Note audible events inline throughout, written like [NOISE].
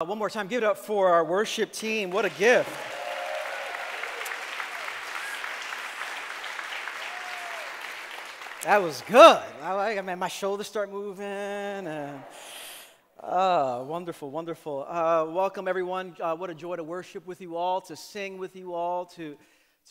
Uh, one more time, give it up for our worship team. What a gift. That was good. I. I mean, my shoulders start moving. And, uh, wonderful, wonderful. Uh, welcome, everyone. Uh, what a joy to worship with you all, to sing with you all, to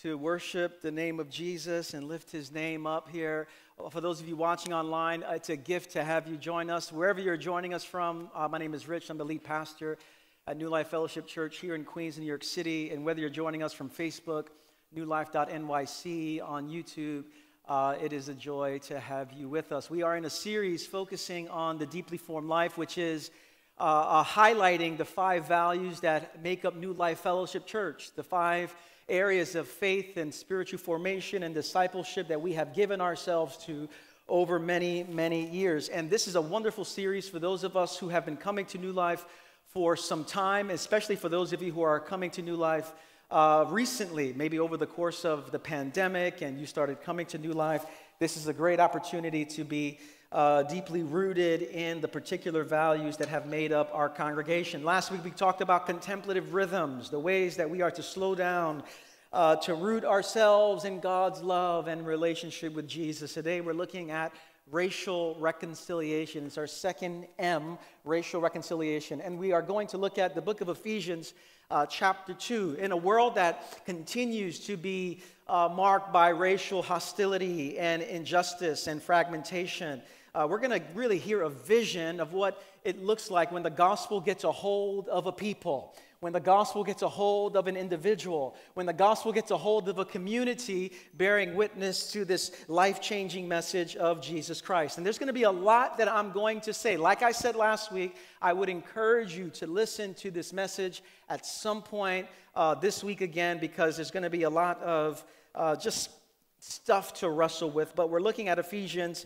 to worship the name of Jesus and lift His name up here. For those of you watching online, uh, it's a gift to have you join us. Wherever you're joining us from, uh, my name is Rich. I'm the lead pastor at New Life Fellowship Church here in Queens, New York City. And whether you're joining us from Facebook, newlife.nyc, on YouTube, uh, it is a joy to have you with us. We are in a series focusing on the deeply formed life, which is uh, uh, highlighting the five values that make up New Life Fellowship Church, the five areas of faith and spiritual formation and discipleship that we have given ourselves to over many, many years. And this is a wonderful series for those of us who have been coming to New Life for some time, especially for those of you who are coming to New Life uh, recently, maybe over the course of the pandemic, and you started coming to New Life. This is a great opportunity to be uh, deeply rooted in the particular values that have made up our congregation. Last week we talked about contemplative rhythms, the ways that we are to slow down, uh, to root ourselves in God's love and relationship with Jesus. Today we're looking at racial reconciliation. It's our second M, racial reconciliation. And we are going to look at the book of Ephesians, uh, chapter 2. In a world that continues to be uh, marked by racial hostility and injustice and fragmentation, uh, we're going to really hear a vision of what it looks like when the gospel gets a hold of a people, when the gospel gets a hold of an individual, when the gospel gets a hold of a community bearing witness to this life changing message of Jesus Christ. And there's going to be a lot that I'm going to say. Like I said last week, I would encourage you to listen to this message at some point uh, this week again because there's going to be a lot of uh, just stuff to wrestle with. But we're looking at Ephesians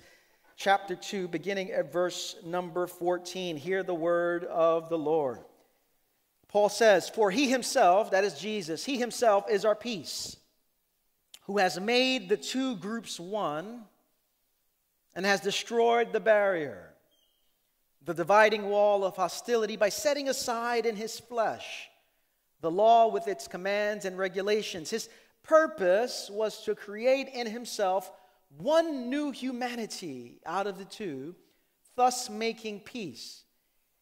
chapter 2, beginning at verse number 14. Hear the word of the Lord. Paul says, For he himself, that is Jesus, he himself is our peace, who has made the two groups one and has destroyed the barrier, the dividing wall of hostility, by setting aside in his flesh the law with its commands and regulations. His purpose was to create in himself one new humanity out of the two, thus making peace,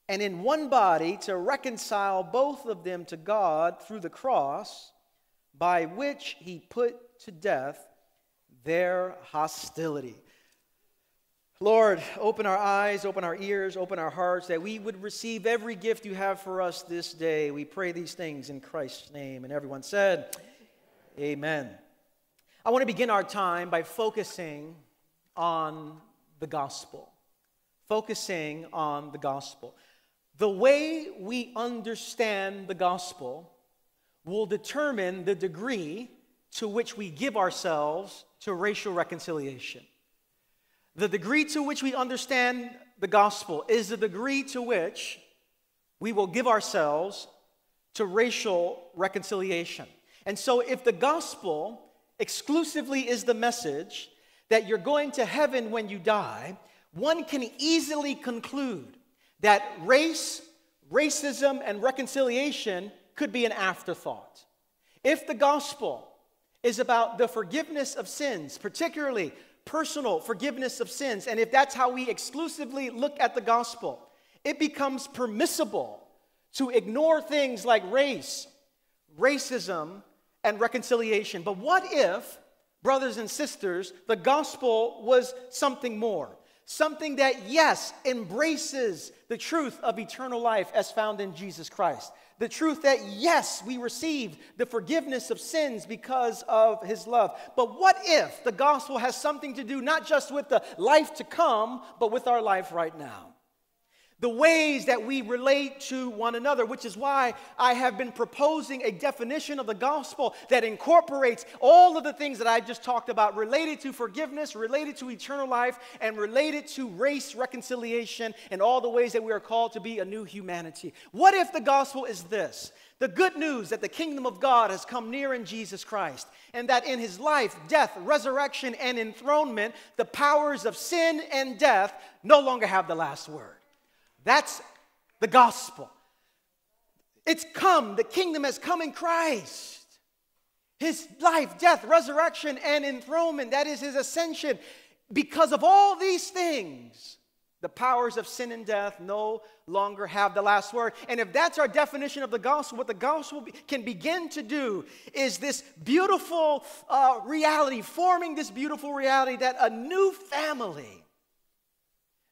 and in one body to reconcile both of them to God through the cross, by which he put to death their hostility. Lord, open our eyes, open our ears, open our hearts, that we would receive every gift you have for us this day. We pray these things in Christ's name. And everyone said, Amen. I want to begin our time by focusing on the gospel. Focusing on the gospel. The way we understand the gospel will determine the degree to which we give ourselves to racial reconciliation. The degree to which we understand the gospel is the degree to which we will give ourselves to racial reconciliation. And so, if the gospel exclusively is the message that you're going to heaven when you die, one can easily conclude that race, racism, and reconciliation could be an afterthought. If the gospel is about the forgiveness of sins, particularly personal forgiveness of sins, and if that's how we exclusively look at the gospel, it becomes permissible to ignore things like race, racism, and reconciliation. But what if, brothers and sisters, the gospel was something more? Something that, yes, embraces the truth of eternal life as found in Jesus Christ. The truth that, yes, we received the forgiveness of sins because of his love. But what if the gospel has something to do not just with the life to come, but with our life right now? The ways that we relate to one another, which is why I have been proposing a definition of the gospel that incorporates all of the things that I just talked about related to forgiveness, related to eternal life, and related to race reconciliation, and all the ways that we are called to be a new humanity. What if the gospel is this? The good news that the kingdom of God has come near in Jesus Christ, and that in his life, death, resurrection, and enthronement, the powers of sin and death no longer have the last word. That's the gospel. It's come, the kingdom has come in Christ. His life, death, resurrection, and enthronement, that is his ascension. Because of all these things, the powers of sin and death no longer have the last word. And if that's our definition of the gospel, what the gospel can begin to do is this beautiful uh, reality, forming this beautiful reality that a new family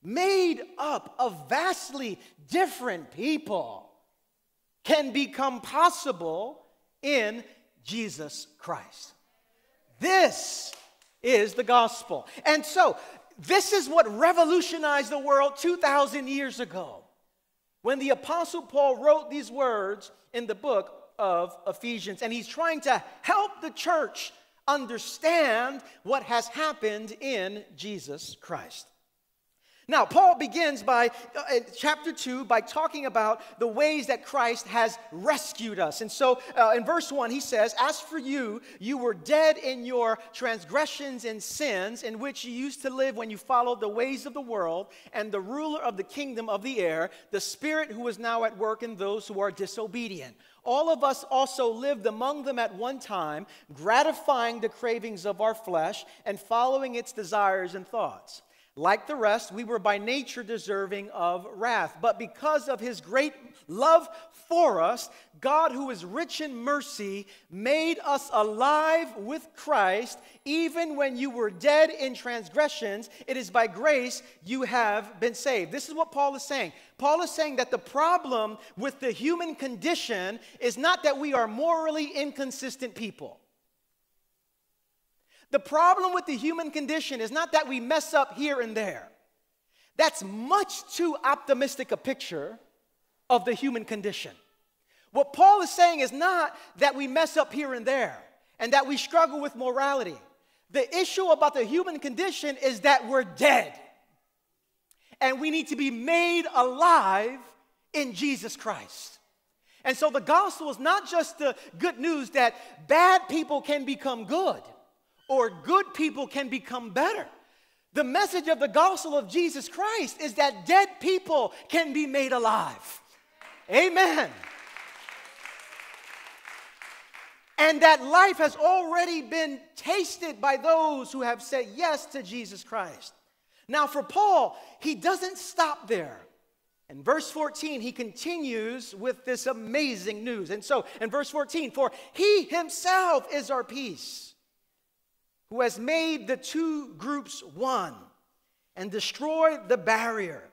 made up of vastly different people can become possible in Jesus Christ. This is the gospel. And so, this is what revolutionized the world 2,000 years ago when the Apostle Paul wrote these words in the book of Ephesians. And he's trying to help the church understand what has happened in Jesus Christ. Now, Paul begins by, uh, chapter 2, by talking about the ways that Christ has rescued us. And so uh, in verse 1, he says, As for you, you were dead in your transgressions and sins, in which you used to live when you followed the ways of the world and the ruler of the kingdom of the air, the spirit who is now at work in those who are disobedient. All of us also lived among them at one time, gratifying the cravings of our flesh and following its desires and thoughts. Like the rest, we were by nature deserving of wrath. But because of his great love for us, God, who is rich in mercy, made us alive with Christ, even when you were dead in transgressions. It is by grace you have been saved. This is what Paul is saying. Paul is saying that the problem with the human condition is not that we are morally inconsistent people. The problem with the human condition is not that we mess up here and there. That's much too optimistic a picture of the human condition. What Paul is saying is not that we mess up here and there and that we struggle with morality. The issue about the human condition is that we're dead and we need to be made alive in Jesus Christ. And so the gospel is not just the good news that bad people can become good or good people can become better. The message of the gospel of Jesus Christ is that dead people can be made alive. Amen. And that life has already been tasted by those who have said yes to Jesus Christ. Now, for Paul, he doesn't stop there. In verse 14, he continues with this amazing news. And so, in verse 14, for he himself is our peace who has made the two groups one and destroyed the barrier,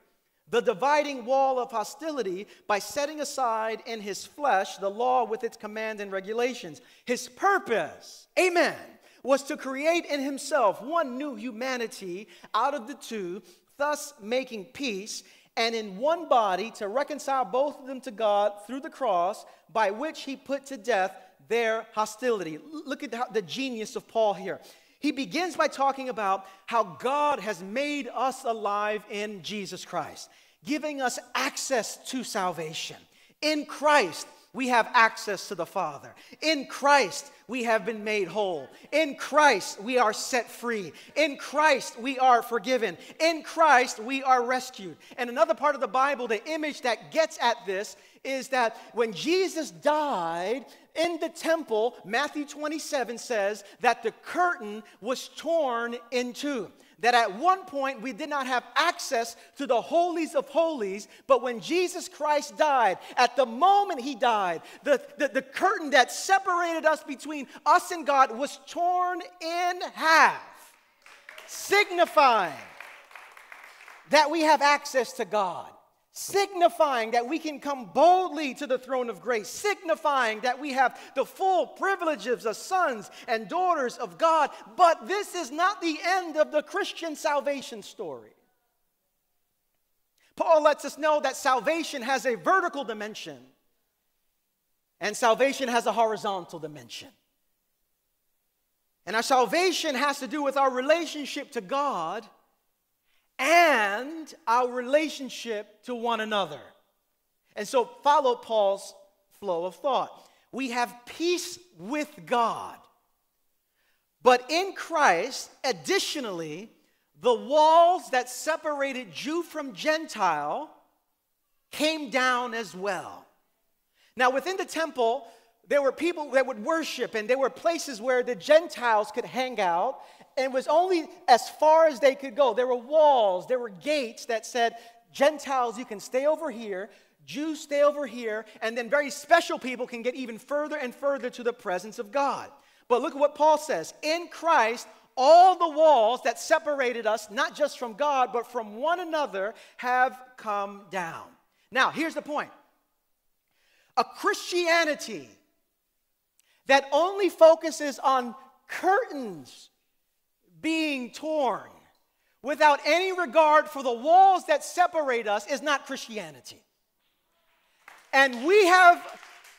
the dividing wall of hostility, by setting aside in his flesh the law with its commands and regulations. His purpose, amen, was to create in himself one new humanity out of the two, thus making peace, and in one body to reconcile both of them to God through the cross, by which he put to death their hostility. Look at the genius of Paul here. He begins by talking about how God has made us alive in Jesus Christ, giving us access to salvation. In Christ, we have access to the Father. In Christ, we have been made whole. In Christ, we are set free. In Christ, we are forgiven. In Christ, we are rescued. And another part of the Bible, the image that gets at this is that when Jesus died, in the temple, Matthew 27 says that the curtain was torn in two. That at one point we did not have access to the holies of holies, but when Jesus Christ died, at the moment he died, the, the, the curtain that separated us between us and God was torn in half, signifying that we have access to God signifying that we can come boldly to the throne of grace, signifying that we have the full privileges of sons and daughters of God. But this is not the end of the Christian salvation story. Paul lets us know that salvation has a vertical dimension and salvation has a horizontal dimension. And our salvation has to do with our relationship to God and our relationship to one another. And so follow Paul's flow of thought. We have peace with God. But in Christ, additionally, the walls that separated Jew from Gentile came down as well. Now, within the temple, there were people that would worship, and there were places where the Gentiles could hang out, and was only as far as they could go. There were walls, there were gates that said, Gentiles, you can stay over here, Jews stay over here, and then very special people can get even further and further to the presence of God. But look at what Paul says In Christ, all the walls that separated us, not just from God, but from one another, have come down. Now, here's the point a Christianity that only focuses on curtains being torn without any regard for the walls that separate us is not Christianity. And we have,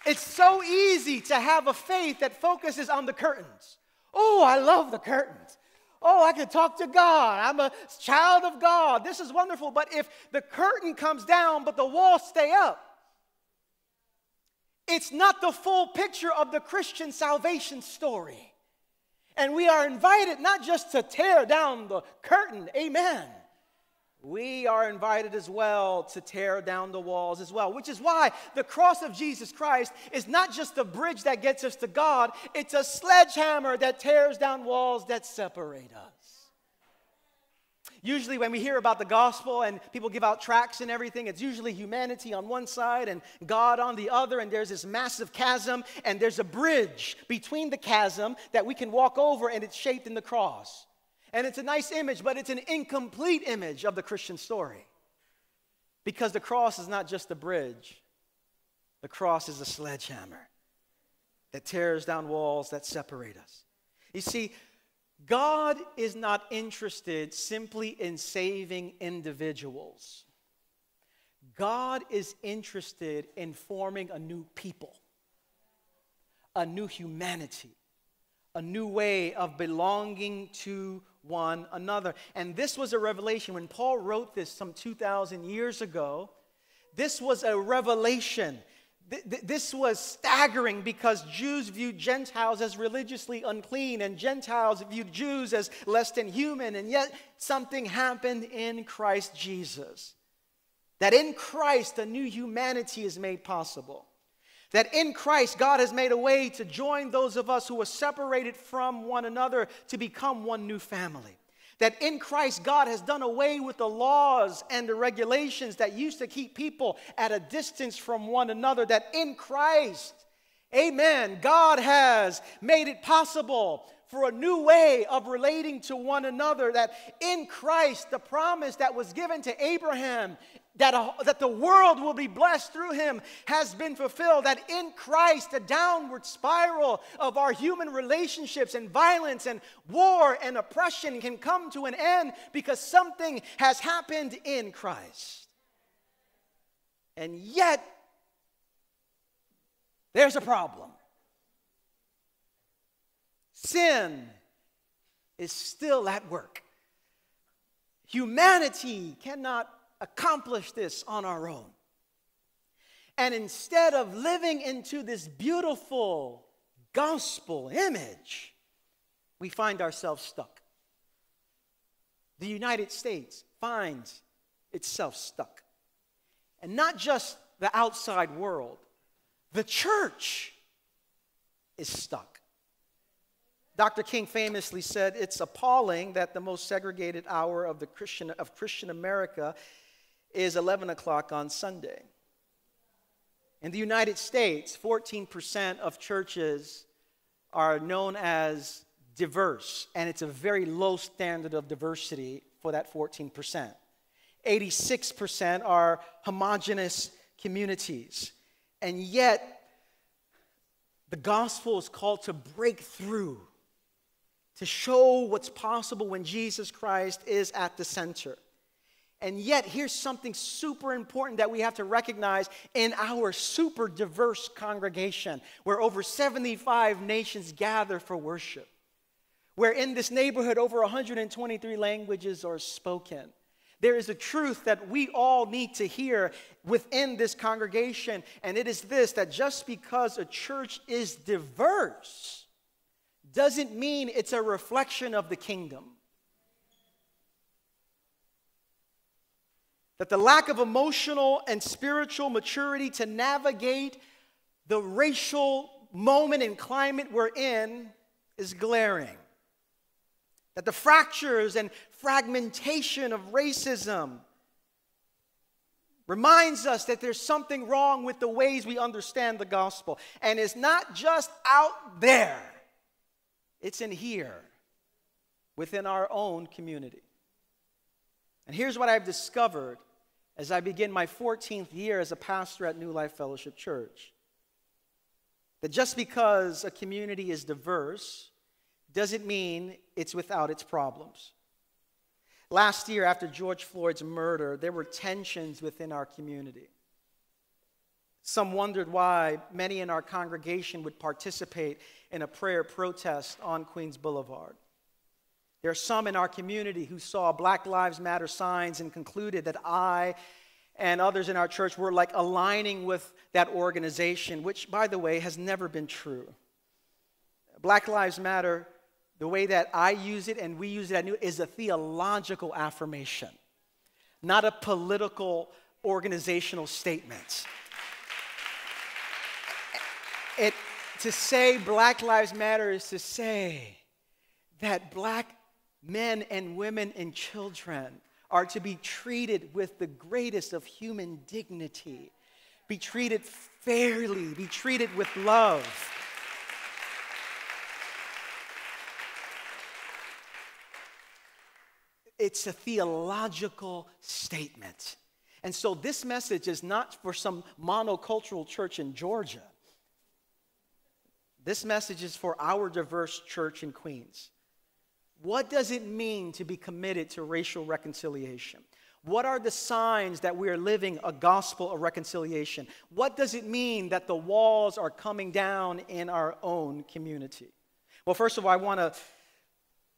it's so easy to have a faith that focuses on the curtains. Oh, I love the curtains. Oh, I can talk to God. I'm a child of God. This is wonderful. But if the curtain comes down, but the walls stay up, it's not the full picture of the Christian salvation story. And we are invited not just to tear down the curtain, amen. We are invited as well to tear down the walls as well, which is why the cross of Jesus Christ is not just a bridge that gets us to God, it's a sledgehammer that tears down walls that separate us. Usually, when we hear about the gospel and people give out tracts and everything, it's usually humanity on one side and God on the other, and there's this massive chasm, and there's a bridge between the chasm that we can walk over, and it's shaped in the cross. And it's a nice image, but it's an incomplete image of the Christian story. Because the cross is not just a bridge, the cross is a sledgehammer that tears down walls that separate us. You see, God is not interested simply in saving individuals. God is interested in forming a new people, a new humanity, a new way of belonging to one another. And this was a revelation. When Paul wrote this some 2,000 years ago, this was a revelation this was staggering because Jews viewed Gentiles as religiously unclean, and Gentiles viewed Jews as less than human, and yet something happened in Christ Jesus. That in Christ, a new humanity is made possible. That in Christ, God has made a way to join those of us who were separated from one another to become one new family. That in Christ, God has done away with the laws and the regulations that used to keep people at a distance from one another. That in Christ, amen, God has made it possible for a new way of relating to one another. That in Christ, the promise that was given to Abraham that, a, that the world will be blessed through him has been fulfilled. That in Christ, the downward spiral of our human relationships and violence and war and oppression can come to an end because something has happened in Christ. And yet, there's a problem. Sin is still at work. Humanity cannot accomplish this on our own. And instead of living into this beautiful gospel image, we find ourselves stuck. The United States finds itself stuck. And not just the outside world, the church is stuck. Dr. King famously said, It's appalling that the most segregated hour of, the Christian, of Christian America is 11 o'clock on Sunday. In the United States, 14% of churches are known as diverse, and it's a very low standard of diversity for that 14%. 86% are homogenous communities. And yet, the gospel is called to break through, to show what's possible when Jesus Christ is at the center. And yet, here's something super important that we have to recognize in our super diverse congregation, where over 75 nations gather for worship, where in this neighborhood over 123 languages are spoken. There is a truth that we all need to hear within this congregation, and it is this that just because a church is diverse doesn't mean it's a reflection of the kingdom. That the lack of emotional and spiritual maturity to navigate the racial moment and climate we're in is glaring. That the fractures and fragmentation of racism reminds us that there's something wrong with the ways we understand the gospel. And it's not just out there, it's in here, within our own community. And here's what I've discovered as I begin my 14th year as a pastor at New Life Fellowship Church. That just because a community is diverse doesn't mean it's without its problems. Last year, after George Floyd's murder, there were tensions within our community. Some wondered why many in our congregation would participate in a prayer protest on Queens Boulevard. There are some in our community who saw Black Lives Matter signs and concluded that I and others in our church were like aligning with that organization, which, by the way, has never been true. Black Lives Matter, the way that I use it and we use it at New, is a theological affirmation, not a political organizational statement. It, to say Black Lives Matter is to say that black men and women and children are to be treated with the greatest of human dignity, be treated fairly, be treated with love. It's a theological statement. And so this message is not for some monocultural church in Georgia. This message is for our diverse church in Queens. What does it mean to be committed to racial reconciliation? What are the signs that we are living a gospel of reconciliation? What does it mean that the walls are coming down in our own community? Well, first of all, I want to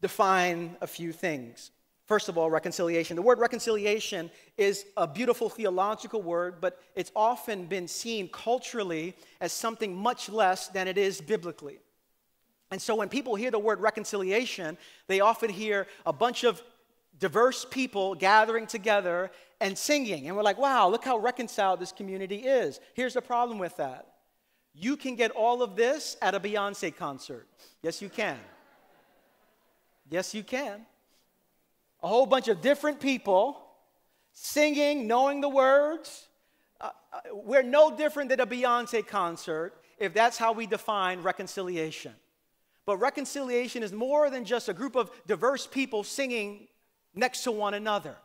define a few things. First of all, reconciliation. The word reconciliation is a beautiful theological word, but it's often been seen culturally as something much less than it is biblically. And so when people hear the word reconciliation, they often hear a bunch of diverse people gathering together and singing. And we're like, wow, look how reconciled this community is. Here's the problem with that you can get all of this at a Beyonce concert. Yes, you can. Yes, you can. A whole bunch of different people singing, knowing the words. Uh, uh we're no different than a Beyonce concert if that's how we define reconciliation. But reconciliation is more than just a group of diverse people singing next to one another.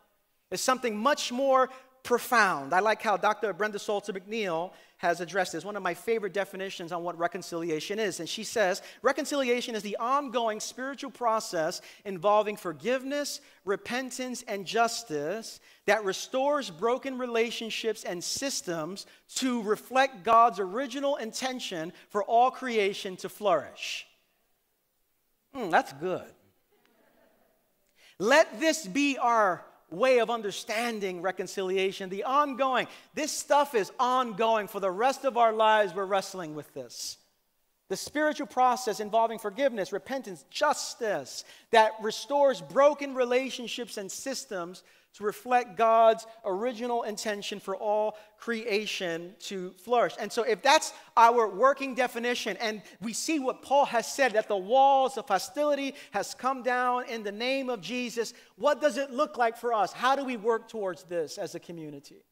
It's something much more profound. I like how Dr. Brenda Salter McNeil has addressed this. One of my favorite definitions on what reconciliation is. And she says reconciliation is the ongoing spiritual process involving forgiveness, repentance, and justice that restores broken relationships and systems to reflect God's original intention for all creation to flourish. Mm, that's good. Let this be our way of understanding reconciliation, the ongoing. This stuff is ongoing. For the rest of our lives, we're wrestling with this. The spiritual process involving forgiveness, repentance, justice that restores broken relationships and systems to reflect God's original intention for all creation to flourish. And so, if that's our working definition, and we see what Paul has said that the walls of hostility has come down in the name of Jesus, what does it look like for us? How do we work towards this as a community?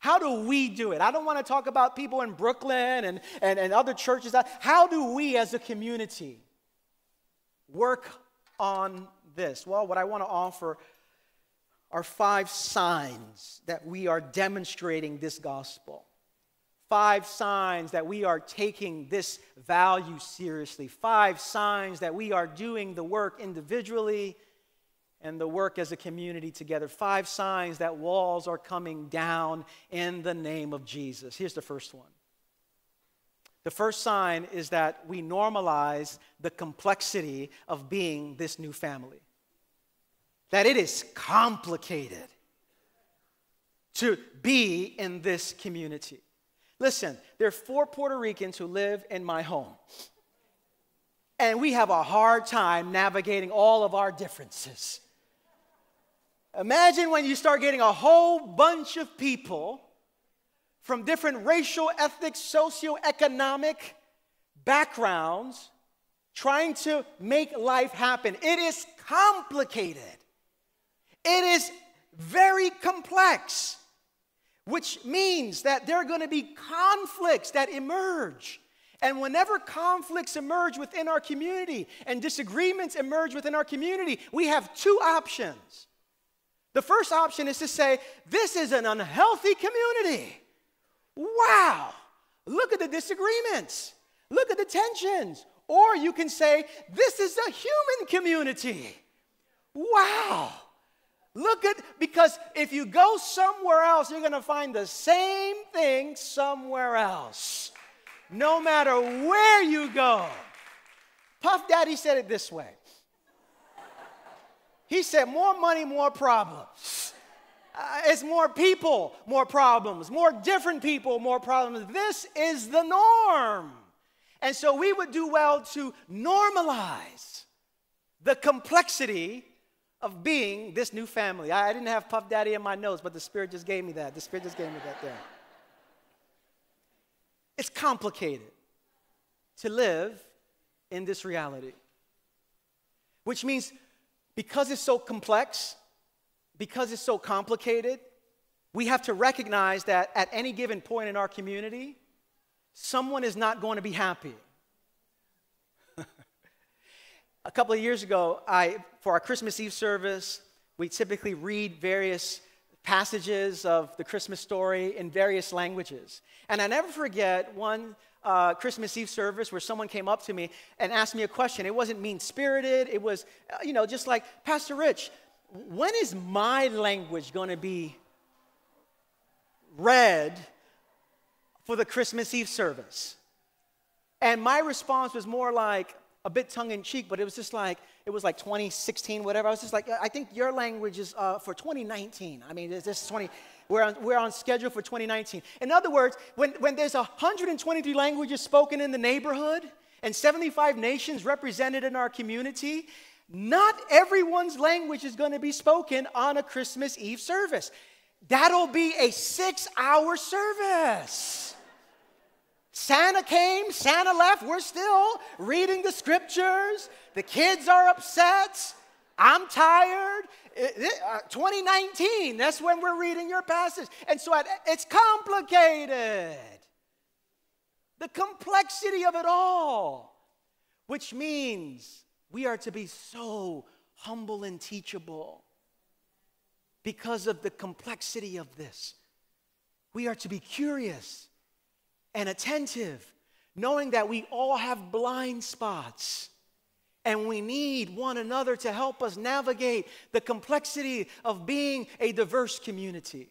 How do we do it? I don't want to talk about people in Brooklyn and, and, and other churches. How do we as a community work on this? Well, what I want to offer are five signs that we are demonstrating this gospel. Five signs that we are taking this value seriously. Five signs that we are doing the work individually and the work as a community together. Five signs that walls are coming down in the name of Jesus. Here's the first one. The first sign is that we normalize the complexity of being this new family that it is complicated to be in this community. Listen, there are four Puerto Ricans who live in my home. And we have a hard time navigating all of our differences. Imagine when you start getting a whole bunch of people from different racial, ethnic, socioeconomic backgrounds trying to make life happen. It is complicated. It is very complex, which means that there are going to be conflicts that emerge. And whenever conflicts emerge within our community and disagreements emerge within our community, we have two options. The first option is to say, This is an unhealthy community. Wow, look at the disagreements, look at the tensions. Or you can say, This is a human community. Wow. Look at, because if you go somewhere else, you're going to find the same thing somewhere else no matter where you go. Puff Daddy said it this way He said, More money, more problems. Uh, it's more people, more problems. More different people, more problems. This is the norm. And so we would do well to normalize the complexity of being this new family. I, didn't have Puff Daddy in my notes, but the Spirit just gave me that. The Spirit just gave me that there. It's complicated to live in this reality, which means because it's so complex, because it's so complicated, we have to recognize that at any given point in our community, someone is not going to be happy. [LAUGHS] A couple of years ago, I, for our Christmas Eve service, we typically read various passages of the Christmas story in various languages. And I never forget one uh, Christmas Eve service where someone came up to me and asked me a question. It wasn't mean spirited, it was, uh, you know, just like, Pastor Rich, when is my language going to be read for the Christmas Eve service? And my response was more like, a bit tongue in cheek, but it was just like, it was like 2016, whatever. I was just like, I think your language is uh, for 2019. I mean, this is 20, we're on, we're on schedule for 2019. In other words, when, when there's 123 languages spoken in the neighborhood and 75 nations represented in our community, not everyone's language is going to be spoken on a Christmas Eve service. That'll be a six hour service. Santa came, Santa left. We're still reading the scriptures. The kids are upset. I'm tired. Uh, 2019, that's when we're reading your passage. And so it's complicated. The complexity of it all, which means we are to be so humble and teachable because of the complexity of this. We are to be curious and attentive, knowing that we all have blind spots and we need one another to help us navigate the complexity of being a diverse community.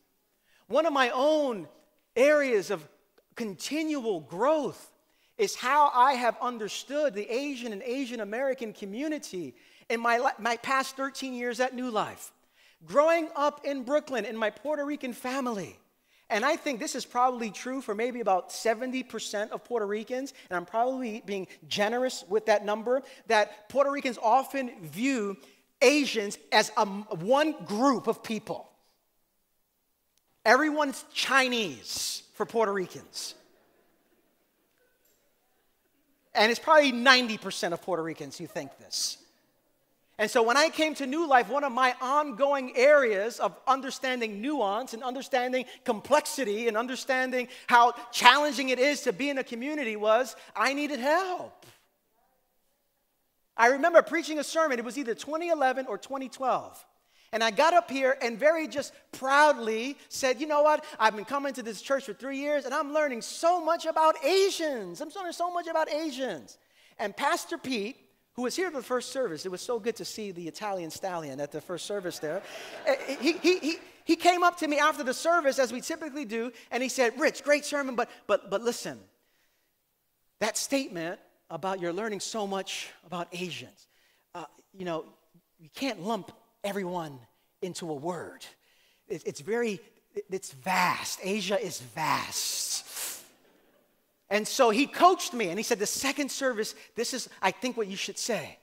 One of my own areas of continual growth is how I have understood the Asian and Asian American community in my, my past 13 years at New Life. Growing up in Brooklyn in my Puerto Rican family, and I think this is probably true for maybe about 70% of Puerto Ricans, and I'm probably being generous with that number, that Puerto Ricans often view Asians as a, one group of people. Everyone's Chinese for Puerto Ricans. And it's probably 90% of Puerto Ricans who think this. And so when I came to New Life, one of my ongoing areas of understanding nuance and understanding complexity and understanding how challenging it is to be in a community was I needed help. I remember preaching a sermon, it was either 2011 or 2012. And I got up here and very just proudly said, You know what? I've been coming to this church for three years and I'm learning so much about Asians. I'm learning so much about Asians. And Pastor Pete, who was here for the first service. It was so good to see the Italian stallion at the first service there. Eh, he, he, he, he came up to me after the service, as we typically do, and he said, Rich, great sermon, but, but, but listen, that statement about you're learning so much about Asians, uh, you know, you can't lump everyone into a word. It, it's very, it, it's vast. Asia is vast. And so he coached me and he said, The second service, this is, I think, what you should say.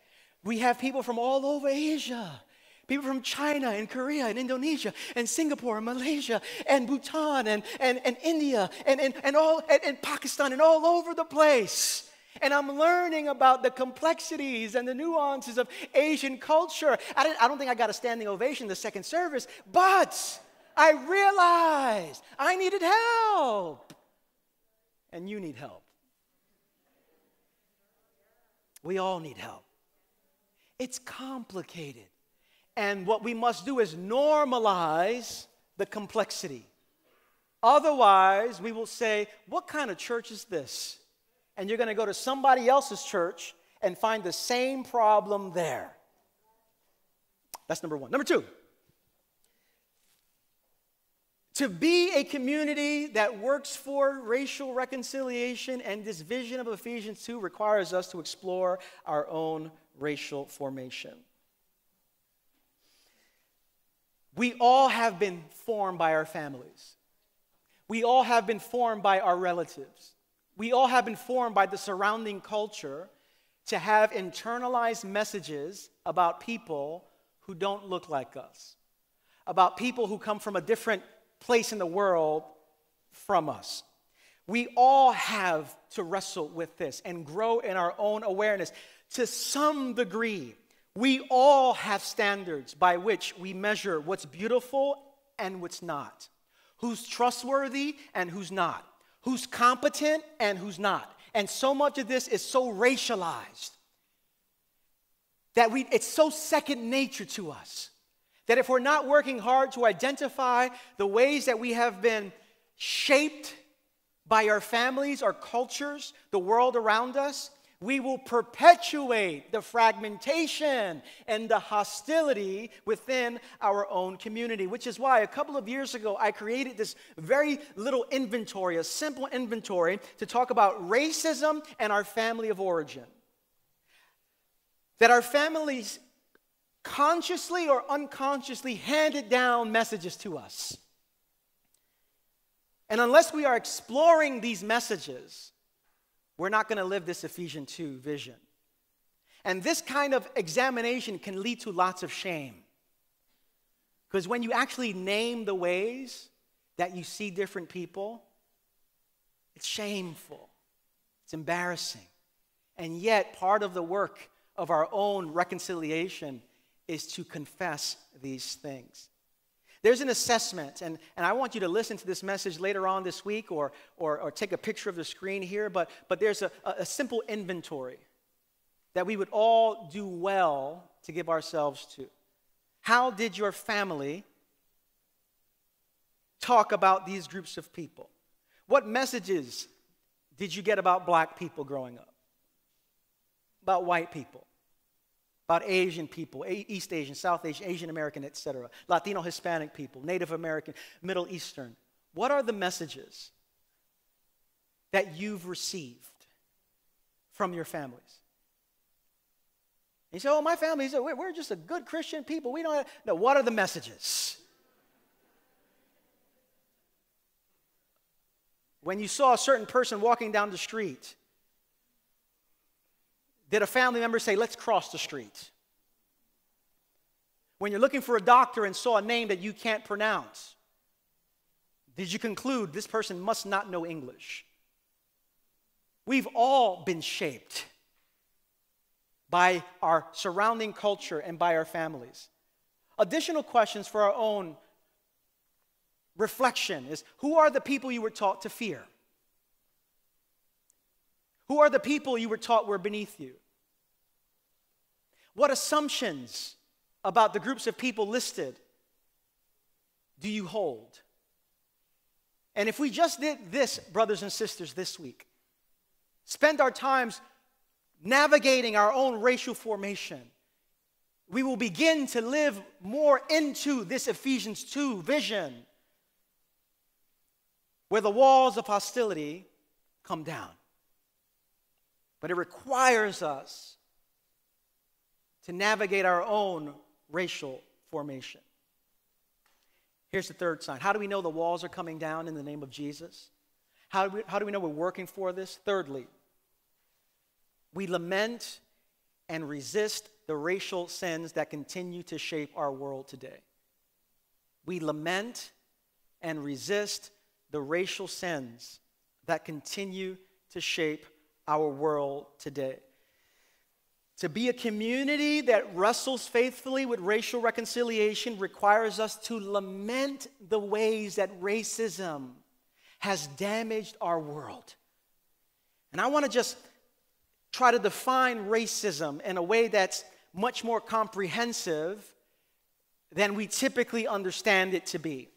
We have people from all over Asia people from China and Korea and Indonesia and Singapore and Malaysia and Bhutan and, and, and India and, and, and, all, and, and Pakistan and all over the place. And I'm learning about the complexities and the nuances of Asian culture. I, I don't think I got a standing ovation the second service, but I realized I needed help. And you need help. We all need help. It's complicated. And what we must do is normalize the complexity. Otherwise, we will say, What kind of church is this? And you're going to go to somebody else's church and find the same problem there. That's number one. Number two, to be a community that works for racial reconciliation and this vision of Ephesians 2 requires us to explore our own racial formation. We all have been formed by our families. We all have been formed by our relatives. We all have been formed by the surrounding culture to have internalized messages about people who don't look like us, about people who come from a different place in the world from us. We all have to wrestle with this and grow in our own awareness. To some degree, we all have standards by which we measure what's beautiful and what's not, who's trustworthy and who's not, who's competent and who's not. And so much of this is so racialized that we, it's so second nature to us. That if we're not working hard to identify the ways that we have been shaped by our families, our cultures, the world around us, we will perpetuate the fragmentation and the hostility within our own community. Which is why a couple of years ago I created this very little inventory, a simple inventory to talk about racism and our family of origin. That our families consciously or unconsciously handed down messages to us. And unless we are exploring these messages, we're not going to live this Ephesians 2 vision. And this kind of examination can lead to lots of shame. Because when you actually name the ways that you see different people, it's shameful, it's embarrassing. And yet, part of the work of our own reconciliation is to confess these things. There's an assessment, and, and I want you to listen to this message later on this week or, or, or take a picture of the screen here, but, but there's a, a simple inventory that we would all do well to give ourselves to. How did your family talk about these groups of people? What messages did you get about black people growing up? About white people? About Asian people, East Asian, South Asian, Asian American, etc., Latino, Hispanic people, Native American, Middle Eastern. What are the messages that you've received from your families? You say, oh, my family, we're just a good Christian people. We don't No, what are the messages? When you saw a certain person walking down the street, did a family member say, let's cross the street? When you're looking for a doctor and saw a name that you can't pronounce, did you conclude this person must not know English? We've all been shaped by our surrounding culture and by our families. Additional questions for our own reflection is who are the people you were taught to fear? Who are the people you were taught were beneath you? What assumptions about the groups of people listed do you hold? And if we just did this, brothers and sisters, this week, spend our times navigating our own racial formation, we will begin to live more into this Ephesians 2 vision where the walls of hostility come down. But it requires us to navigate our own racial formation. Here's the third sign. How do we know the walls are coming down in the name of Jesus? How do we, how do we know we're working for this? Thirdly, we lament and resist the racial sins that continue to shape our world today. We lament and resist the racial sins that continue to shape our world today. To be a community that wrestles faithfully with racial reconciliation requires us to lament the ways that racism has damaged our world. And I want to just try to define racism in a way that's much more comprehensive than we typically understand it to be.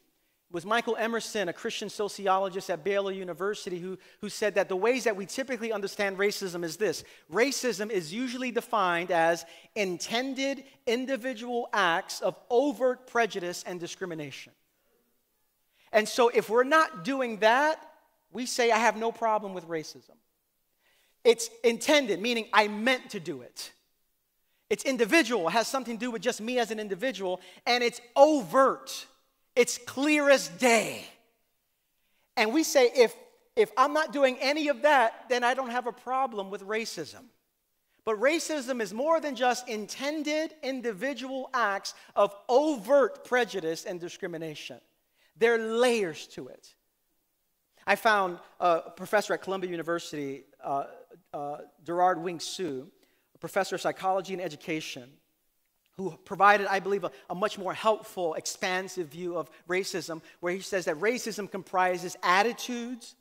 Was Michael Emerson, a Christian sociologist at Baylor University, who, who said that the ways that we typically understand racism is this racism is usually defined as intended individual acts of overt prejudice and discrimination. And so, if we're not doing that, we say, I have no problem with racism. It's intended, meaning I meant to do it. It's individual, has something to do with just me as an individual, and it's overt. It's clear as day. And we say if if I'm not doing any of that, then I don't have a problem with racism. But racism is more than just intended individual acts of overt prejudice and discrimination. There are layers to it. I found a professor at Columbia University, uh, uh, Derald Wing Sue, a professor of psychology and education, who provided, I believe, a, a, much more helpful, expansive view of racism, where he says that racism comprises attitudes,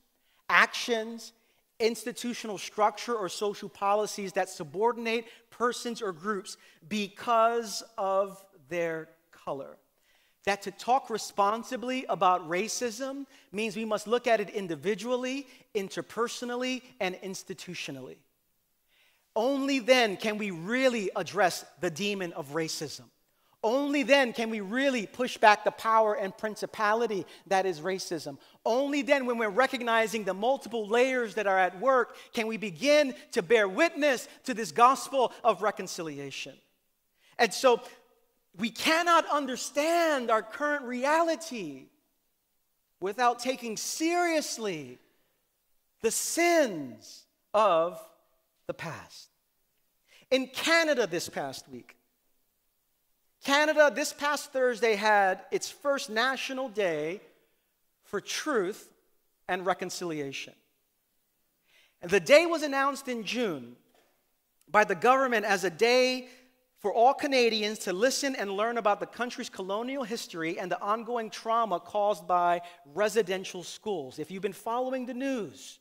actions, institutional structure, or social policies that subordinate persons or groups because of their color. That to talk responsibly about racism means we must look at it individually, interpersonally, and institutionally. Only then can we really address the demon of racism. Only then can we really push back the power and principality that is racism. Only then, when we're recognizing the multiple layers that are at work, can we begin to bear witness to this gospel of reconciliation. And so, we cannot understand our current reality without taking seriously the sins of the past. In Canada this past week, Canada this past Thursday had its first national day for truth and reconciliation. And the day was announced in June by the government as a day for all Canadians to listen and learn about the country's colonial history and the ongoing trauma caused by residential schools. If you've been following the news,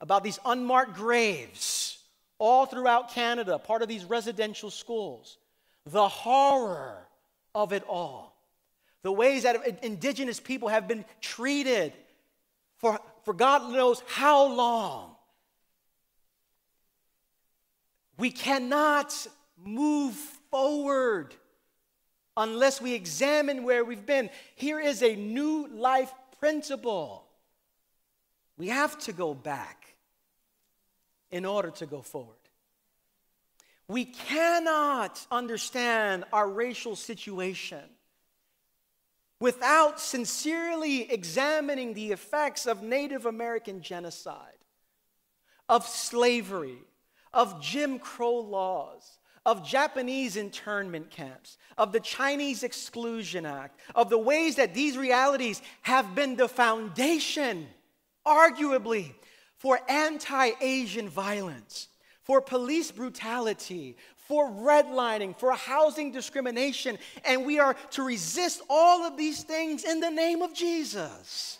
about these unmarked graves all throughout Canada, part of these residential schools. The horror of it all. The ways that indigenous people have been treated for, for God knows how long. We cannot move forward unless we examine where we've been. Here is a new life principle. We have to go back in order to go forward. We cannot understand our racial situation without sincerely examining the effects of Native American genocide, of slavery, of Jim Crow laws, of Japanese internment camps, of the Chinese Exclusion Act, of the ways that these realities have been the foundation, arguably, for anti Asian violence, for police brutality, for redlining, for housing discrimination, and we are to resist all of these things in the name of Jesus.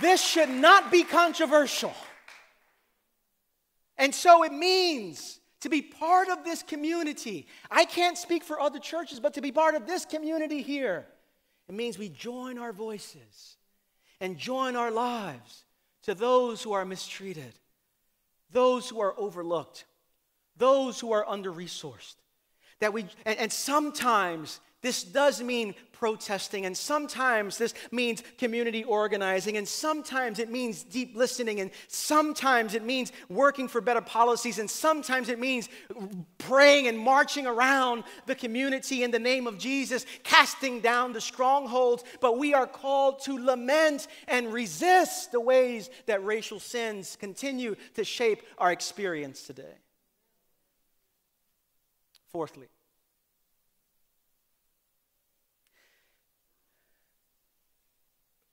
This should not be controversial. And so it means to be part of this community. I can't speak for other churches, but to be part of this community here it means we join our voices and join our lives to those who are mistreated, those who are overlooked, those who are under resourced. That we, and, and sometimes this does mean protesting, and sometimes this means community organizing, and sometimes it means deep listening, and sometimes it means working for better policies, and sometimes it means praying and marching around the community in the name of Jesus, casting down the strongholds. But we are called to lament and resist the ways that racial sins continue to shape our experience today. Fourthly,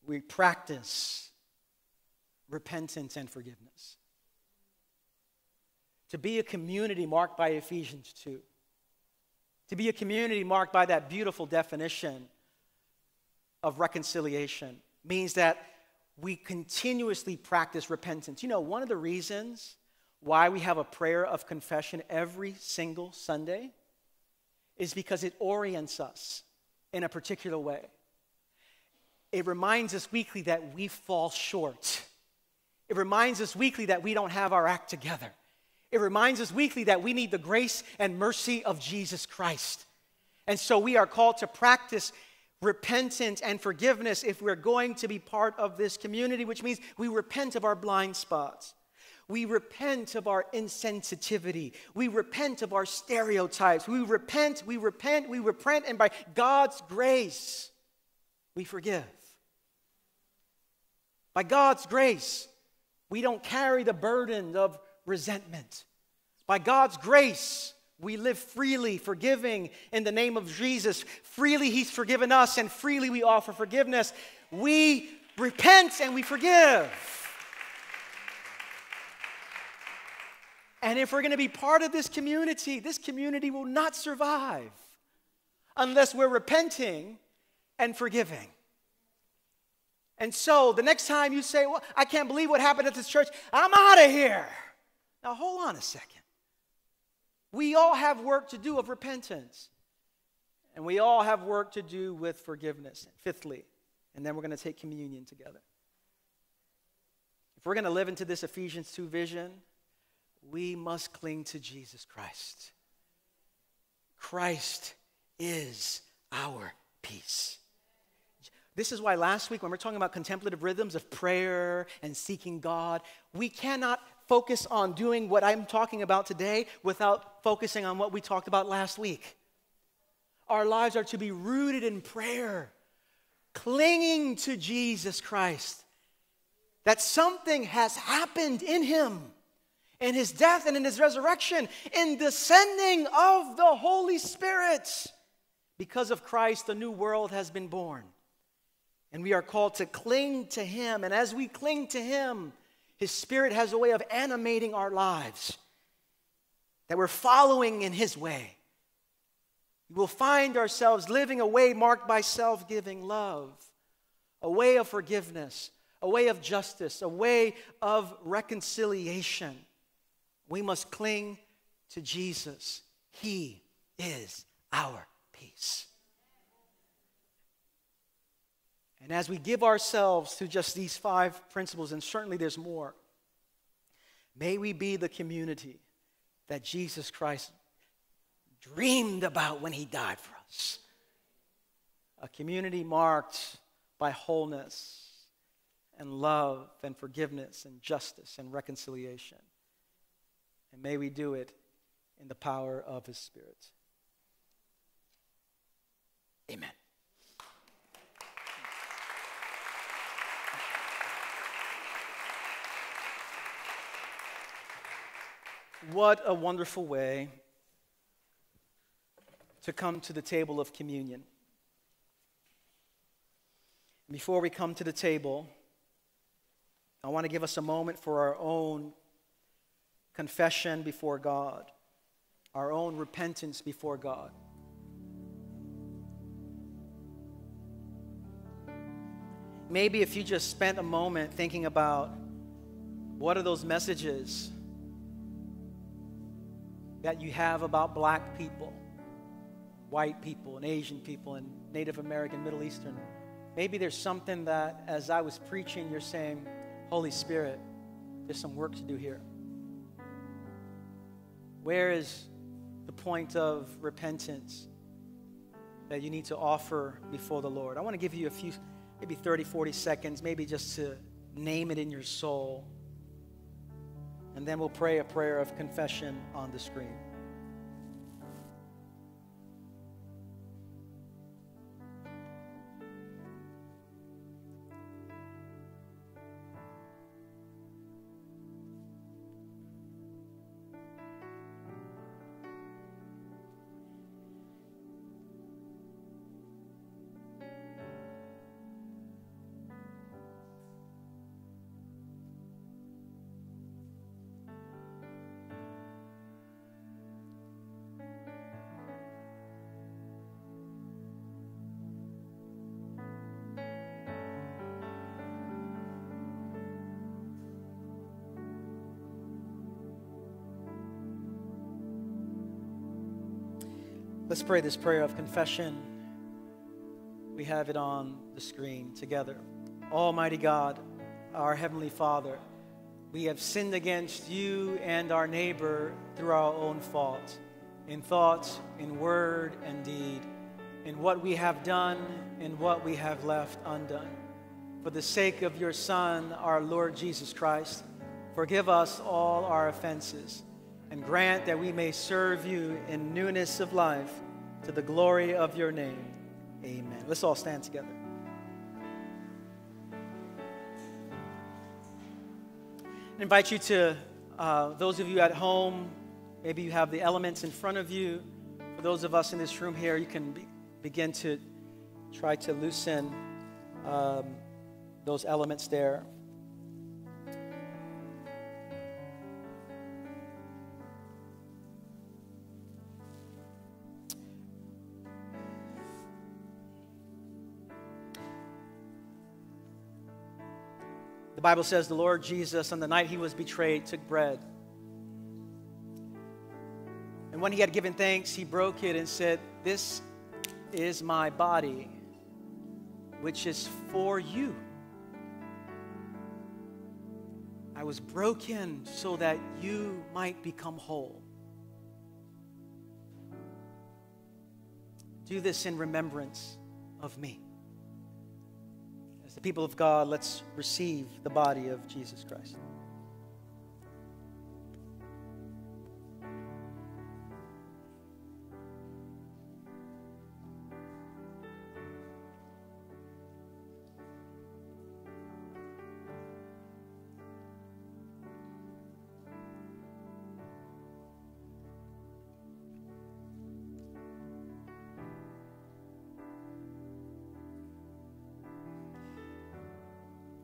we practice repentance and forgiveness. To be a community marked by Ephesians 2, to be a community marked by that beautiful definition of reconciliation means that we continuously practice repentance. You know, one of the reasons why we have a prayer of confession every single Sunday is because it orients us in a particular way it reminds us weekly that we fall short. It reminds us weekly that we don't have our act together. It reminds us weekly that we need the grace and mercy of Jesus Christ. And so we are called to practice repentance and forgiveness if we're going to be part of this community, which means we repent of our blind spots. We repent of our insensitivity. We repent of our stereotypes. We repent, we repent, we repent, and by God's grace, we forgive. By God's grace, we don't carry the burden of resentment. By God's grace, we live freely, forgiving in the name of Jesus. Freely, He's forgiven us, and freely we offer forgiveness. We repent and we forgive. And if we're going to be part of this community, this community will not survive unless we're repenting and forgiving. And so the next time you say, Well, I can't believe what happened at this church, I'm out of here. Now, hold on a second. We all have work to do of repentance, and we all have work to do with forgiveness. Fifthly, and then we're going to take communion together. If we're going to live into this Ephesians 2 vision, we must cling to Jesus Christ. Christ is our peace. This is why last week, when we're talking about contemplative rhythms of prayer and seeking God, we cannot focus on doing what I'm talking about today without focusing on what we talked about last week. Our lives are to be rooted in prayer, clinging to Jesus Christ, that something has happened in Him. In his death and in his resurrection, in the sending of the Holy Spirit. Because of Christ, the new world has been born. And we are called to cling to Him. And as we cling to Him, His Spirit has a way of animating our lives, that we're following in His way. We will find ourselves living a way marked by self giving love, a way of forgiveness, a way of justice, a way of reconciliation. We must cling to Jesus. He is our peace. And as we give ourselves to just these five principles, and certainly there's more, may we be the community that Jesus Christ dreamed about when he died for us. A community marked by wholeness and love and forgiveness and justice and reconciliation. And may we do it in the power of his Spirit. Amen. What a wonderful way to come to the table of communion. Before we come to the table, I want to give us a moment for our own confession before God, our own repentance before God. Maybe if you just spent a moment thinking about what are those messages that you have about black people, white people, and Asian people, and Native American, Middle Eastern. Maybe there's something that as I was preaching, you're saying, Holy Spirit, there's some work to do here. Where is the point of repentance that you need to offer before the Lord. I want to give you a few, maybe 30, 40 seconds, maybe just to name it in your soul. And then we'll pray a prayer of confession on the screen. Let's pray this prayer of confession. We have it on the screen together. Almighty God, our Heavenly Father, we have sinned against you and our neighbor through our own fault, in thought, in word, and deed, in what we have done, in what we have left undone. For the sake of your Son, our Lord Jesus Christ, forgive us all our offenses and grant that we may serve you in newness of life to the glory of your name. Amen. Let's all stand together. I invite you to, uh, those of you at home, maybe you have the elements in front of you. For those of us in this room here, you can be, begin to try to loosen um, those elements there. Bible says the Lord Jesus, on the night he was betrayed, took bread. And when he had given thanks, he broke it and said, This is my body, which is for you. I was broken so that you might become whole. Do this in remembrance of me people of God, let's receive the body of Jesus Christ.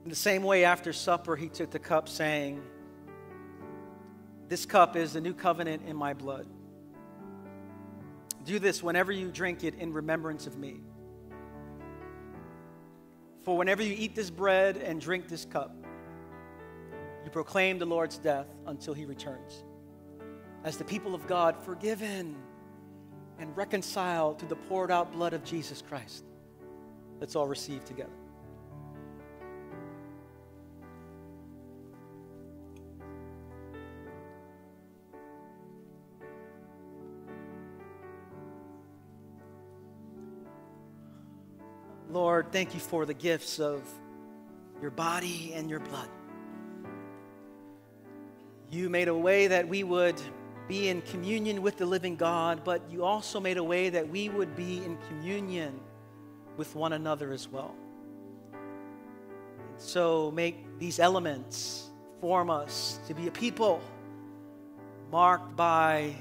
In the same way, after supper, he took the cup, saying, This cup is the new covenant in my blood. Do this whenever you drink it in remembrance of me. For whenever you eat this bread and drink this cup, you proclaim the Lord's death until he returns. As the people of God, forgiven and reconciled to the poured out blood of Jesus Christ. Let's all receive together. Thank you for the gifts of your body and your blood. You made a way that we would be in communion with the living God, but you also made a way that we would be in communion with one another as well. So make these elements form us to be a people marked by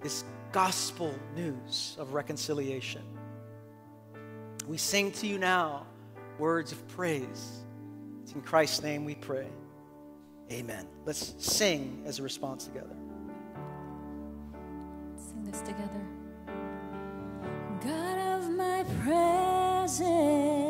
this gospel news of reconciliation. We sing to you now words of praise. It's in Christ's name we pray. Amen. Let's sing as a response together. Sing this together. God of my present,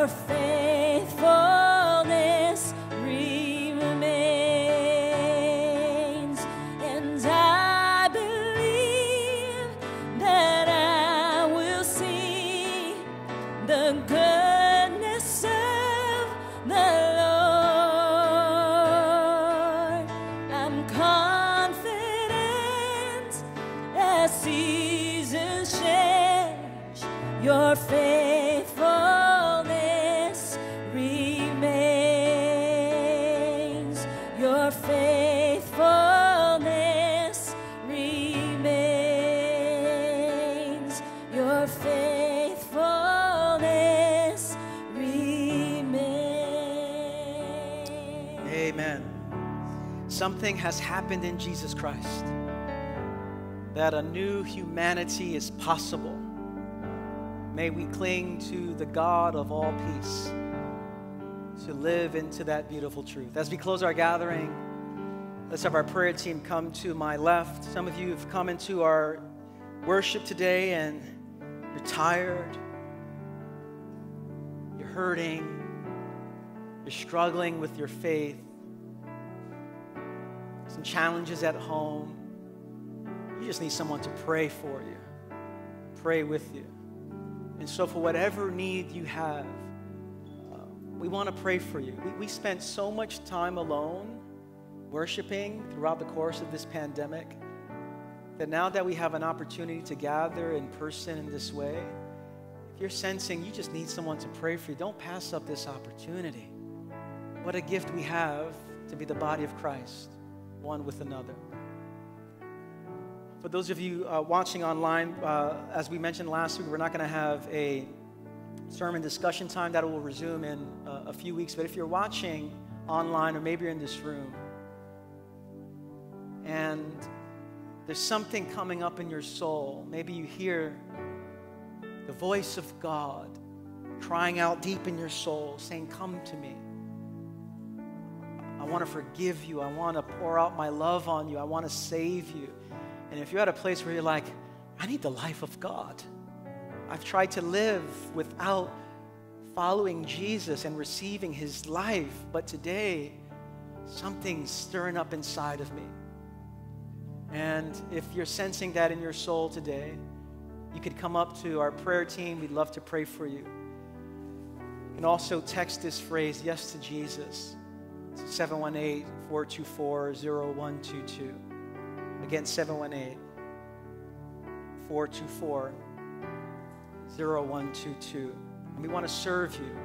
your face. Something has happened in Jesus Christ that a new humanity is possible. May we cling to the God of all peace to live into that beautiful truth. As we close our gathering, let's have our prayer team come to my left. Some of you have come into our worship today and you're tired, you're hurting, you're struggling with your faith, some challenges at home. You just need someone to pray for you, pray with you. And so, for whatever need you have, uh, we want to pray for you. We, we spent so much time alone worshiping throughout the course of this pandemic that now that we have an opportunity to gather in person in this way, if you're sensing you just need someone to pray for you, don't pass up this opportunity. What a gift we have to be the body of Christ, one with another. For those of you uh, watching online, uh, as we mentioned last week, we're not going to have a sermon discussion time that will resume in uh, a few weeks. But if you're watching online or maybe you're in this room and there's something coming up in your soul, maybe you hear the voice of God crying out deep in your soul, saying, Come to me. I want to forgive you. I want to pour out my love on you. I want to save you. And if you're at a place where you're like, I need the life of God, I've tried to live without following Jesus and receiving his life, but today something's stirring up inside of me. And if you're sensing that in your soul today, you could come up to our prayer team. We'd love to pray for you. Can also text this phrase, yes to Jesus, 718 424 0122. Again, 718 424 0122. And we want to serve you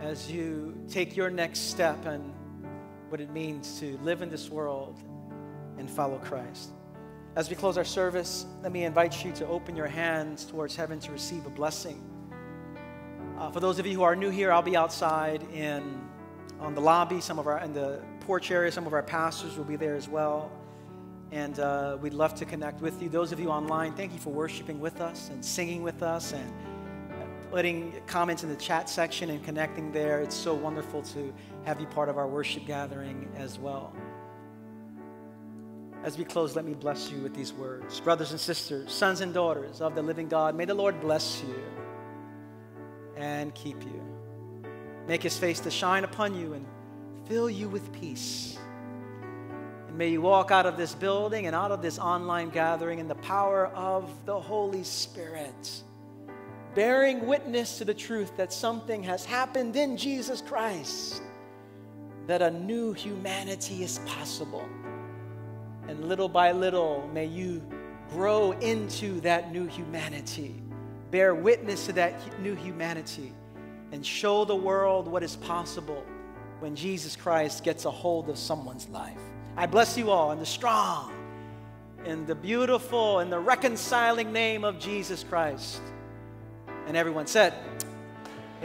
as you take your next step and what it means to live in this world and follow Christ. As we close our service, let me invite you to open your hands towards heaven to receive a blessing. Uh, for those of you who are new here, I'll be outside in on the lobby. Some of our in the porch area, some of our pastors will be there as well, and uh, we'd love to connect with you. Those of you online, thank you for worshiping with us and singing with us and putting comments in the chat section and connecting there. It's so wonderful to have you part of our worship gathering as well. As we close, let me bless you with these words. Brothers and sisters, sons and daughters of the living God, may the Lord bless you and keep you. Make his face to shine upon you and fill you with peace. And may you walk out of this building and out of this online gathering in the power of the Holy Spirit, bearing witness to the truth that something has happened in Jesus Christ, that a new humanity is possible. And little by little, may you grow into that new humanity, bear witness to that new humanity, and show the world what is possible when Jesus Christ gets a hold of someone's life. I bless you all in the strong, in the beautiful, in the reconciling name of Jesus Christ. And everyone said,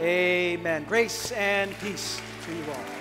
Amen. Grace and peace to you all.